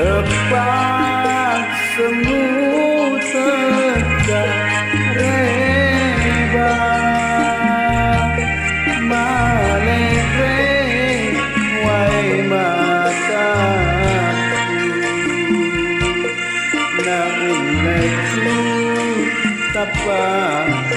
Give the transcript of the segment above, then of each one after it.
Tepat semua terjareba Malekre wai mata Na uleku tapak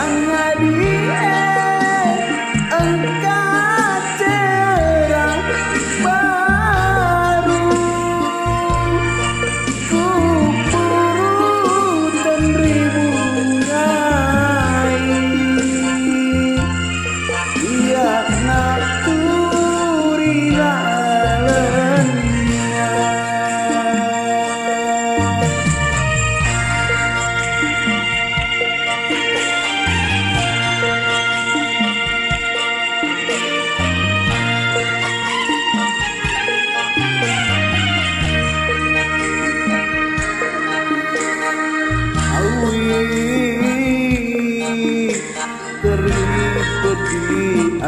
Sang hadiah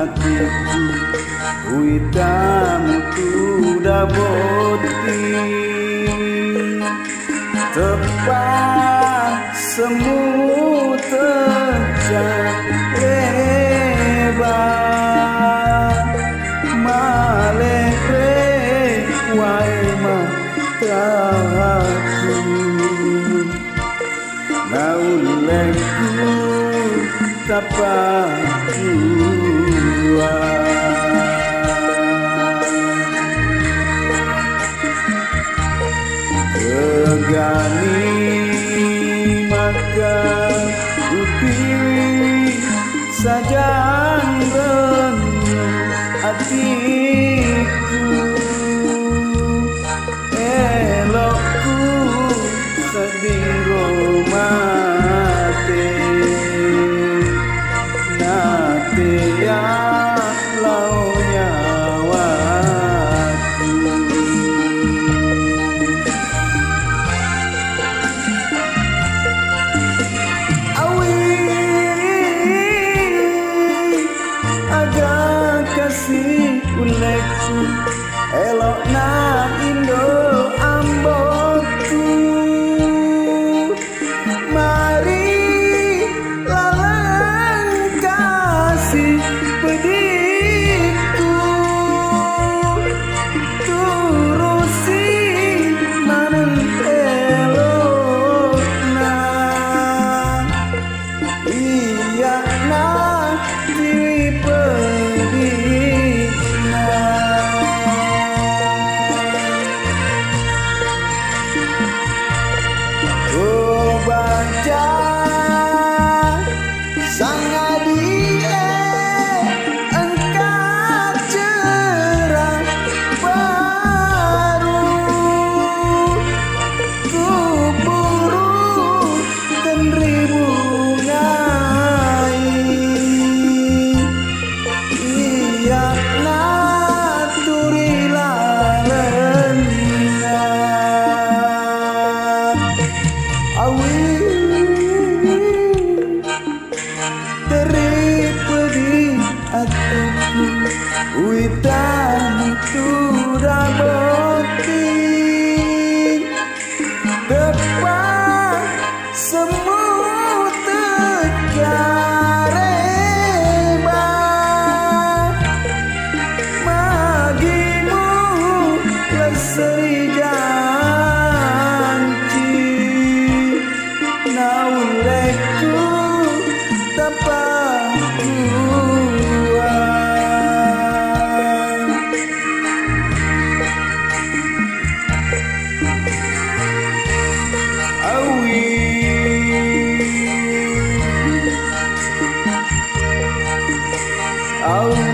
hatiku Witam sudah boti Tepat semu terjalebar Malekre wai mataku Nauleku tapak Gani maka ku saja saja hati Teripedi aku Uitani turamo Oh.